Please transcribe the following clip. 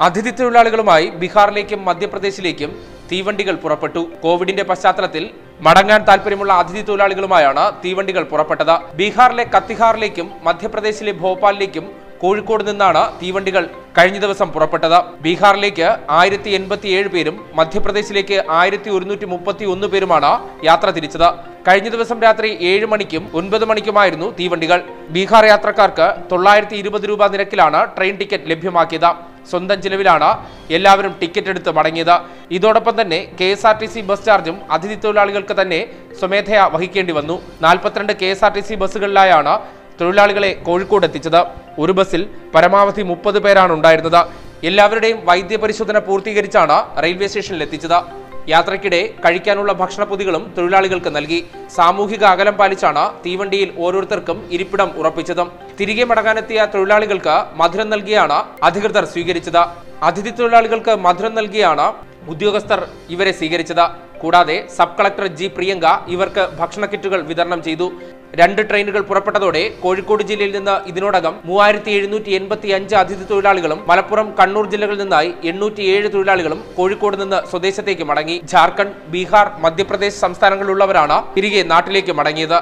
അതിഥി തൊഴിലാളികളുമായി ബീഹാറിലേക്കും മധ്യപ്രദേശിലേക്കും തീവണ്ടികൾ പുറപ്പെട്ടു. കോവിഡിന്റെ പശ്ചാത്തലത്തിൽ മടങ്ങാൻ താല്പര്യമുള്ള അതിഥി തൊഴിലാളികളുമായാണ് തീവണ്ടികൾ പുറപ്പെട്ടത്. ബീഹാറിലെ കത്തിഹാറിലേക്കും മധ്യപ്രദേശിലെ ഭോപ്പാലിലേക്കും കോഴിക്കോട് നിന്നാണ് തീവണ്ടികൾ കഴിഞ്ഞ ദിവസം പുറപ്പെട്ടത്. ബീഹാറിലേക്ക് ആയിരത്തി എൺപത്തിയേഴ് പേരും മധ്യപ്രദേശിലേക്ക് ആയിരത്തി ഒരുന്നൂറ്റി മുപ്പത്തി ഒന്ന് പേരുമാണ് യാത്ര തിരിച്ചത്. കഴിഞ്ഞ ദിവസം രാത്രി ഏഴ് മണിക്കും ഒൻപത് മണിക്കുമായിരുന്നു തീവണ്ടികൾ. ബീഹാർ യാത്രക്കാർക്ക് തൊള്ളായിരത്തി ഇരുപത് രൂപ നിരക്കിലാണ് ട്രെയിൻ ടിക്കറ്റ് ലഭ്യമാക്കിയത്. സ്വന്തം ചിലവിലാണ് എല്ലാവരും ടിക്കറ്റ് എടുത്ത് മടങ്ങിയത്. ഇതോടൊപ്പം തന്നെ K S R T C bus ചാർജും അതിഥി തൊഴിലാളികൾക്ക് തന്നെ സ്വമേധയാ വഹിക്കേണ്ടി വന്നു. നാൽപ്പത്തിരണ്ട് K S R T C ബസ്സുകളിലായാണ് തൊഴിലാളികളെ കോഴിക്കോട് എത്തിച്ചത്. ഒരു ബസ്സിൽ പരമാവധി മുപ്പത് പേരാണ് ഉണ്ടായിരുന്നത്. എല്ലാവരുടെയും വൈദ്യപരിശോധന പൂർത്തീകരിച്ചാണ് റെയിൽവേ സ്റ്റേഷനിൽ എത്തിച്ചത്. യാത്രയ്ക്കിടെ കഴിക്കാനുള്ള ഭക്ഷണപ്പൊതികളും തൊഴിലാളികൾക്ക് നൽകി. സാമൂഹിക അകലം പാലിച്ചാണ് തീവണ്ടിയിൽ ഓരോരുത്തർക്കും ഇരിപ്പിടം ഉറപ്പിച്ചത്. തിരികെ മടങ്ങാനെത്തിയ തൊഴിലാളികൾക്ക് മധുരം നൽകിയാണ് അധികൃതർ സ്വീകരിച്ചത്. അതിഥി തൊഴിലാളികൾക്ക് മധുരം നൽകിയാണ് ഉദ്യോഗസ്ഥർ ഇവരെ സ്വീകരിച്ചത്. കൂടാതെ സബ് കളക്ടർ ജി പ്രിയങ്ക ഇവർക്ക് ഭക്ഷണ കിറ്റുകൾ വിതരണം ചെയ്തു. രണ്ട് ട്രെയിനുകൾ പുറപ്പെട്ടതോടെ കോഴിക്കോട് ജില്ലയിൽ നിന്ന് ഇതിനോടകം മൂവായിരത്തി എഴുന്നൂറ്റി എൺപത്തി അഞ്ച് അതിഥി തൊഴിലാളികളും മലപ്പുറം കണ്ണൂർ ജില്ലകളിൽ നിന്നായി എണ്ണൂറ്റിയേഴ് തൊഴിലാളികളും കോഴിക്കോട് നിന്ന് സ്വദേശത്തേക്ക് മടങ്ങി. ജാർഖണ്ഡ് ബീഹാർ മധ്യപ്രദേശ് സംസ്ഥാനങ്ങളിലുള്ളവരാണ് തിരികെ നാട്ടിലേക്ക് മടങ്ങിയത്.